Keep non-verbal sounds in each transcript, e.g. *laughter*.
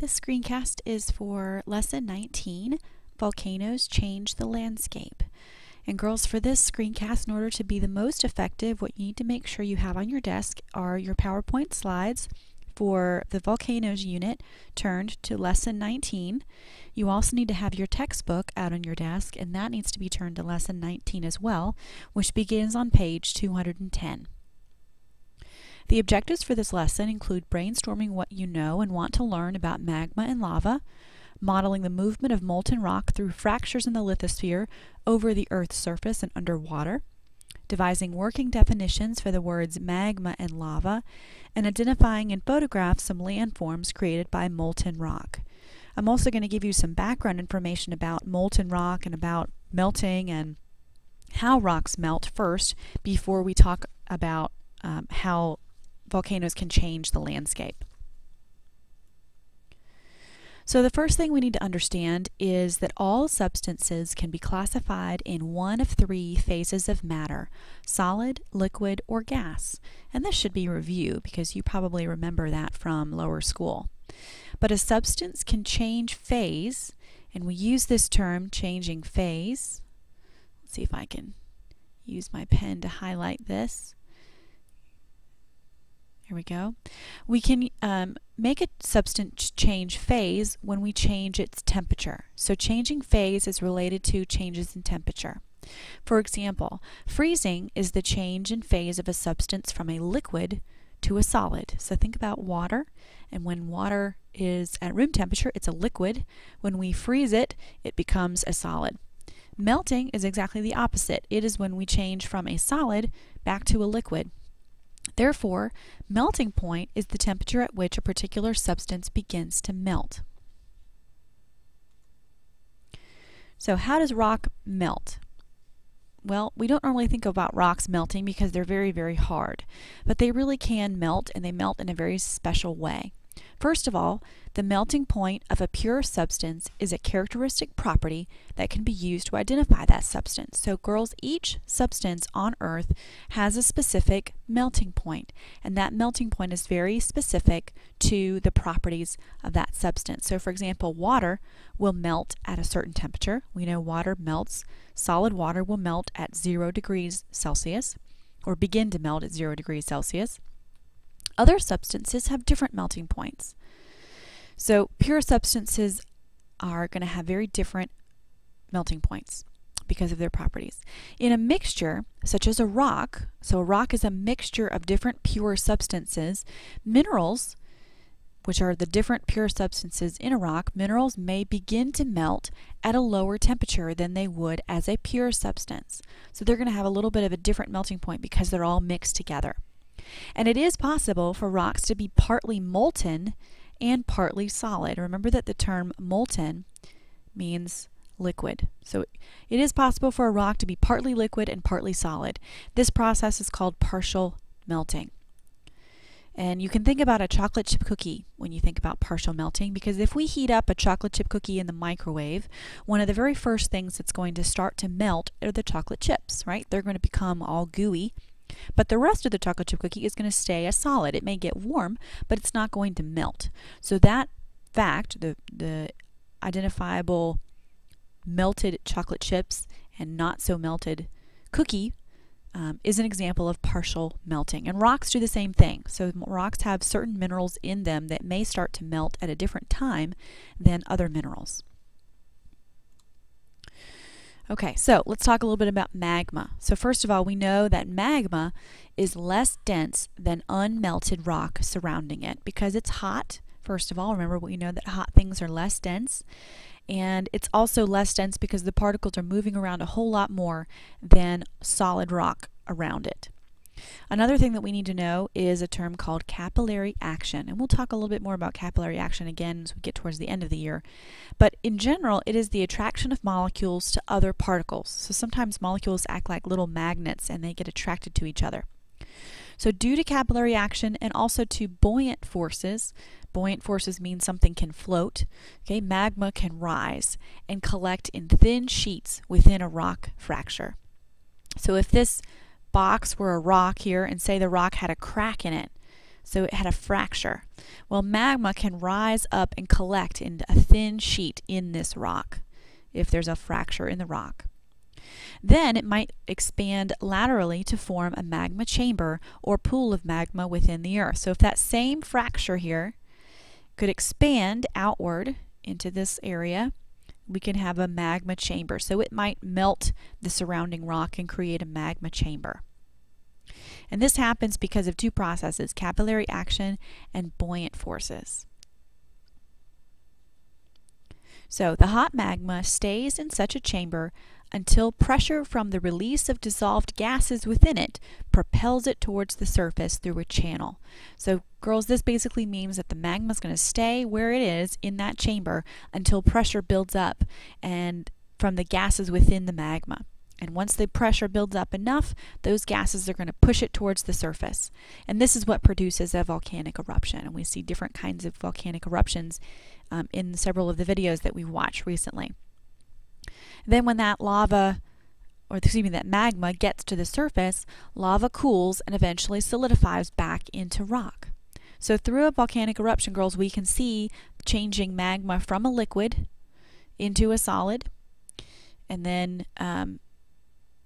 This screencast is for Lesson 19, Volcanoes Change the Landscape. And girls, for this screencast, in order to be the most effective, what you need to make sure you have on your desk are your PowerPoint slides for the Volcanoes unit turned to Lesson 19. You also need to have your textbook out on your desk, and that needs to be turned to Lesson 19 as well, which begins on page 210. The objectives for this lesson include brainstorming what you know and want to learn about magma and lava, modeling the movement of molten rock through fractures in the lithosphere over the Earth's surface and underwater, devising working definitions for the words magma and lava, and identifying in photographs some landforms created by molten rock. I'm also going to give you some background information about molten rock and about melting and how rocks melt first before we talk about um, how volcanoes can change the landscape. So the first thing we need to understand is that all substances can be classified in one of three phases of matter, solid, liquid, or gas. And this should be review because you probably remember that from lower school. But a substance can change phase, and we use this term changing phase. Let's see if I can use my pen to highlight this. Here we go. We can um, make a substance change phase when we change its temperature. So changing phase is related to changes in temperature. For example, freezing is the change in phase of a substance from a liquid to a solid. So think about water, and when water is at room temperature, it's a liquid. When we freeze it, it becomes a solid. Melting is exactly the opposite. It is when we change from a solid back to a liquid. Therefore, melting point is the temperature at which a particular substance begins to melt. So how does rock melt? Well, we don't normally think about rocks melting because they're very, very hard, but they really can melt and they melt in a very special way. First of all, the melting point of a pure substance is a characteristic property that can be used to identify that substance. So girls, each substance on Earth has a specific melting point, and that melting point is very specific to the properties of that substance. So for example, water will melt at a certain temperature. We know water melts. Solid water will melt at 0 degrees Celsius, or begin to melt at 0 degrees Celsius. Other substances have different melting points. So pure substances are going to have very different melting points because of their properties. In a mixture, such as a rock, so a rock is a mixture of different pure substances, minerals, which are the different pure substances in a rock, minerals may begin to melt at a lower temperature than they would as a pure substance. So they're going to have a little bit of a different melting point because they're all mixed together. And it is possible for rocks to be partly molten and partly solid. Remember that the term molten means liquid. So it is possible for a rock to be partly liquid and partly solid. This process is called partial melting. And you can think about a chocolate chip cookie when you think about partial melting because if we heat up a chocolate chip cookie in the microwave, one of the very first things that's going to start to melt are the chocolate chips, right? They're going to become all gooey but the rest of the chocolate chip cookie is going to stay a solid. It may get warm, but it's not going to melt. So that fact, the, the identifiable melted chocolate chips and not so melted cookie um, is an example of partial melting. And rocks do the same thing. So rocks have certain minerals in them that may start to melt at a different time than other minerals. Okay, so let's talk a little bit about magma. So first of all, we know that magma is less dense than unmelted rock surrounding it because it's hot. First of all, remember we know that hot things are less dense. And it's also less dense because the particles are moving around a whole lot more than solid rock around it. Another thing that we need to know is a term called capillary action, and we'll talk a little bit more about capillary action again as we get towards the end of the year. But in general, it is the attraction of molecules to other particles. So sometimes molecules act like little magnets and they get attracted to each other. So due to capillary action and also to buoyant forces, buoyant forces mean something can float, okay, magma can rise and collect in thin sheets within a rock fracture. So if this box were a rock here and say the rock had a crack in it, so it had a fracture. Well, magma can rise up and collect in a thin sheet in this rock if there's a fracture in the rock. Then it might expand laterally to form a magma chamber or pool of magma within the earth. So if that same fracture here could expand outward into this area, we can have a magma chamber. So it might melt the surrounding rock and create a magma chamber. And this happens because of two processes, capillary action and buoyant forces. So the hot magma stays in such a chamber until pressure from the release of dissolved gases within it propels it towards the surface through a channel. So girls, this basically means that the magma is going to stay where it is in that chamber until pressure builds up and from the gases within the magma. And once the pressure builds up enough, those gases are going to push it towards the surface. And this is what produces a volcanic eruption. And we see different kinds of volcanic eruptions um, in several of the videos that we've watched recently. Then when that lava, or excuse me, that magma gets to the surface, lava cools and eventually solidifies back into rock. So through a volcanic eruption, girls, we can see changing magma from a liquid into a solid, and then um,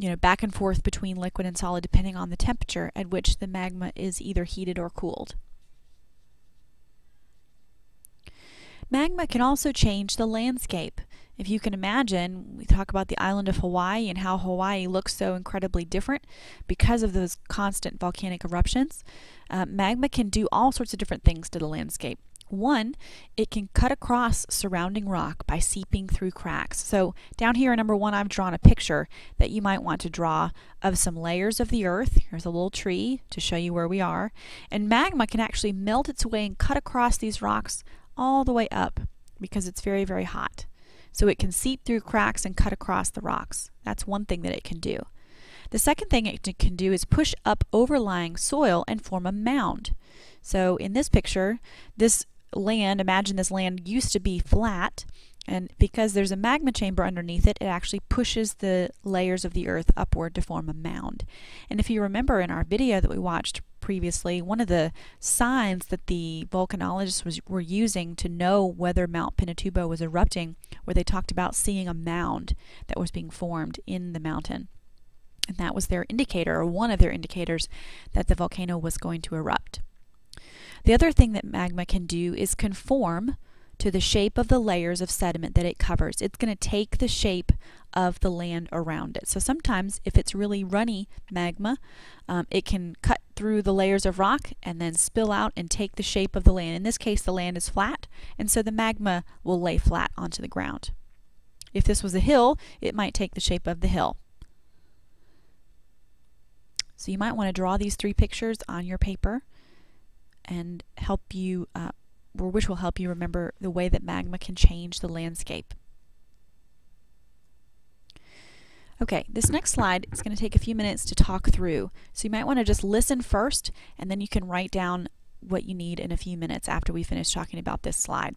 you know, back and forth between liquid and solid depending on the temperature at which the magma is either heated or cooled. Magma can also change the landscape. If you can imagine, we talk about the island of Hawaii and how Hawaii looks so incredibly different because of those constant volcanic eruptions. Uh, magma can do all sorts of different things to the landscape. One, it can cut across surrounding rock by seeping through cracks. So down here, number one, I've drawn a picture that you might want to draw of some layers of the earth. Here's a little tree to show you where we are. And magma can actually melt its way and cut across these rocks all the way up because it's very, very hot. So it can seep through cracks and cut across the rocks. That's one thing that it can do. The second thing it can do is push up overlying soil and form a mound. So in this picture, this land, imagine this land used to be flat, and because there's a magma chamber underneath it, it actually pushes the layers of the earth upward to form a mound. And if you remember in our video that we watched previously, one of the signs that the volcanologists was, were using to know whether Mount Pinatubo was erupting, where they talked about seeing a mound that was being formed in the mountain. And that was their indicator, or one of their indicators, that the volcano was going to erupt. The other thing that magma can do is conform to the shape of the layers of sediment that it covers. It's going to take the shape of the land around it. So sometimes if it's really runny magma, um, it can cut through the layers of rock and then spill out and take the shape of the land. In this case, the land is flat, and so the magma will lay flat onto the ground. If this was a hill, it might take the shape of the hill. So you might want to draw these three pictures on your paper and help you, uh, which will help you remember the way that magma can change the landscape. Okay, this next slide is going to take a few minutes to talk through. So you might want to just listen first and then you can write down what you need in a few minutes after we finish talking about this slide.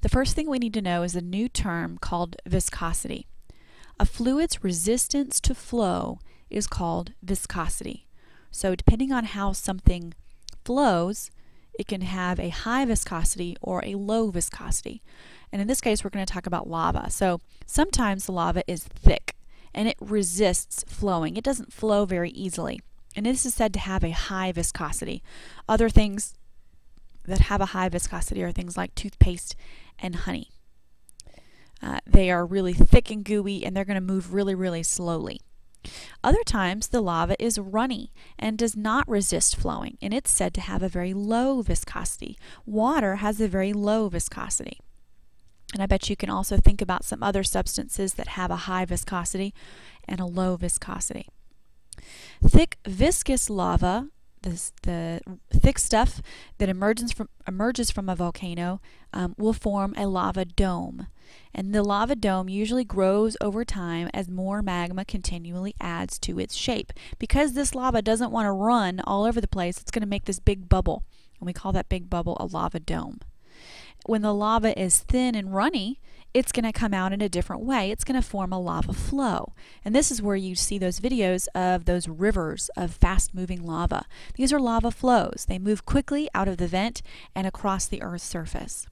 The first thing we need to know is a new term called viscosity. A fluid's resistance to flow is called viscosity. So depending on how something flows, it can have a high viscosity or a low viscosity. And in this case, we're going to talk about lava. So sometimes the lava is thick and it resists flowing. It doesn't flow very easily. And this is said to have a high viscosity. Other things that have a high viscosity are things like toothpaste and honey. Uh, they are really thick and gooey and they're going to move really, really slowly. Other times the lava is runny and does not resist flowing, and it's said to have a very low viscosity. Water has a very low viscosity. And I bet you can also think about some other substances that have a high viscosity and a low viscosity. Thick viscous lava the, the thick stuff that emerges from, emerges from a volcano um, will form a lava dome. And the lava dome usually grows over time as more magma continually adds to its shape. Because this lava doesn't want to run all over the place, it's going to make this big bubble. And we call that big bubble a lava dome. When the lava is thin and runny, it's going to come out in a different way. It's going to form a lava flow. And this is where you see those videos of those rivers of fast moving lava. These are lava flows. They move quickly out of the vent and across the Earth's surface.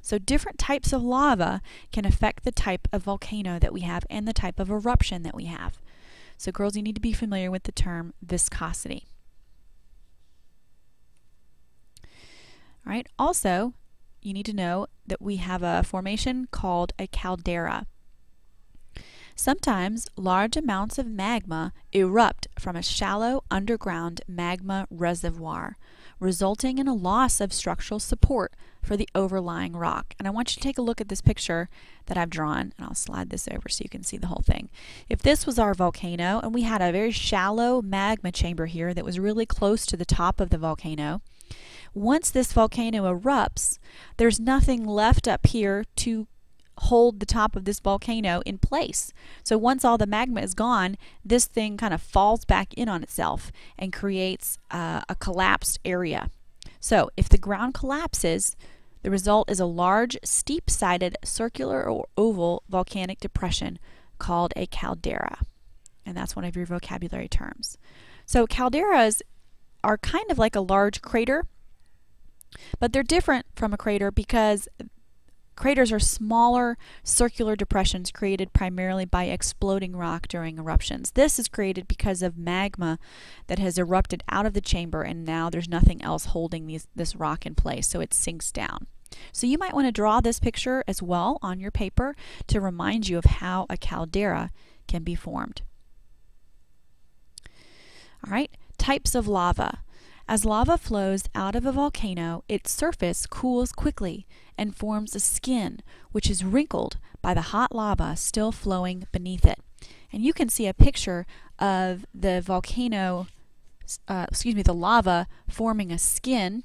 So different types of lava can affect the type of volcano that we have and the type of eruption that we have. So girls, you need to be familiar with the term viscosity. All right, also, you need to know that we have a formation called a caldera. Sometimes large amounts of magma erupt from a shallow underground magma reservoir, resulting in a loss of structural support for the overlying rock. And I want you to take a look at this picture that I've drawn, and I'll slide this over so you can see the whole thing. If this was our volcano, and we had a very shallow magma chamber here that was really close to the top of the volcano, once this volcano erupts, there's nothing left up here to hold the top of this volcano in place. So once all the magma is gone, this thing kind of falls back in on itself and creates uh, a collapsed area. So if the ground collapses, the result is a large, steep-sided, circular or oval volcanic depression called a caldera. And that's one of your vocabulary terms. So calderas are kind of like a large crater but they're different from a crater because craters are smaller circular depressions created primarily by exploding rock during eruptions. This is created because of magma that has erupted out of the chamber and now there's nothing else holding these, this rock in place, so it sinks down. So you might want to draw this picture as well on your paper to remind you of how a caldera can be formed. All right, types of lava. As lava flows out of a volcano, its surface cools quickly and forms a skin, which is wrinkled by the hot lava still flowing beneath it. And you can see a picture of the volcano, uh, excuse me, the lava forming a skin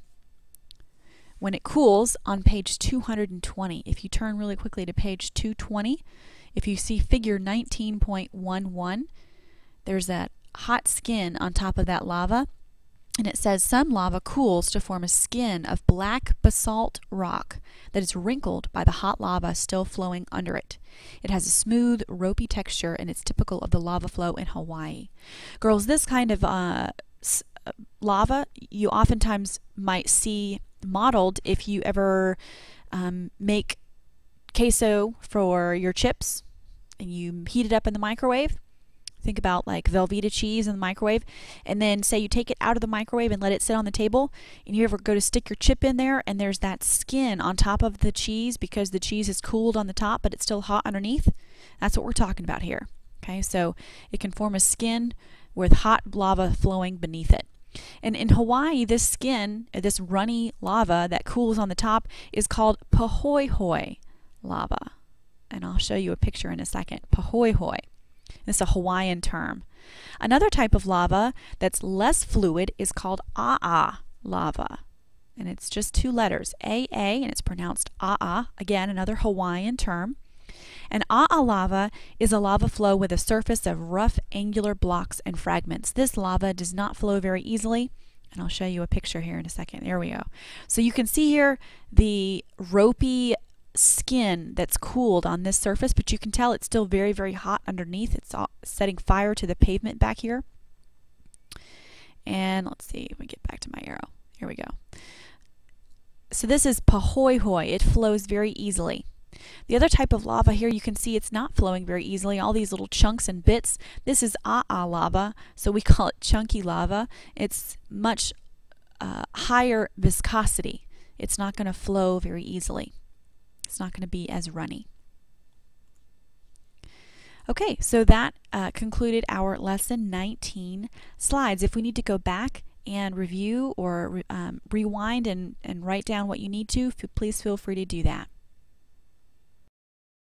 when it cools on page 220. If you turn really quickly to page 220, if you see figure 19.11, there's that hot skin on top of that lava and it says some lava cools to form a skin of black basalt rock that is wrinkled by the hot lava still flowing under it. It has a smooth, ropey texture and it's typical of the lava flow in Hawaii. Girls, this kind of uh, uh, lava you oftentimes might see modeled if you ever um, make queso for your chips and you heat it up in the microwave Think about like Velveeta cheese in the microwave, and then say you take it out of the microwave and let it sit on the table, and you ever go to stick your chip in there, and there's that skin on top of the cheese because the cheese is cooled on the top, but it's still hot underneath. That's what we're talking about here. Okay, so it can form a skin with hot lava flowing beneath it. And in Hawaii, this skin, this runny lava that cools on the top, is called pahoehoe lava. And I'll show you a picture in a second. Pahoehoe. It's a Hawaiian term. Another type of lava that's less fluid is called A'a lava. And it's just two letters, AA, and it's pronounced A'a. Again, another Hawaiian term. And A'a lava is a lava flow with a surface of rough angular blocks and fragments. This lava does not flow very easily. And I'll show you a picture here in a second. There we go. So you can see here the ropey skin that's cooled on this surface, but you can tell it's still very, very hot underneath. It's setting fire to the pavement back here. And let's see, let me get back to my arrow. Here we go. So this is pahoehoe. It flows very easily. The other type of lava here, you can see it's not flowing very easily. All these little chunks and bits. This is A'a lava, so we *laughs* call it chunky lava. It's much uh, higher viscosity. It's not going to flow very easily. It's not going to be as runny. Okay, so that uh, concluded our lesson 19 slides. If we need to go back and review or um, rewind and, and write down what you need to, please feel free to do that.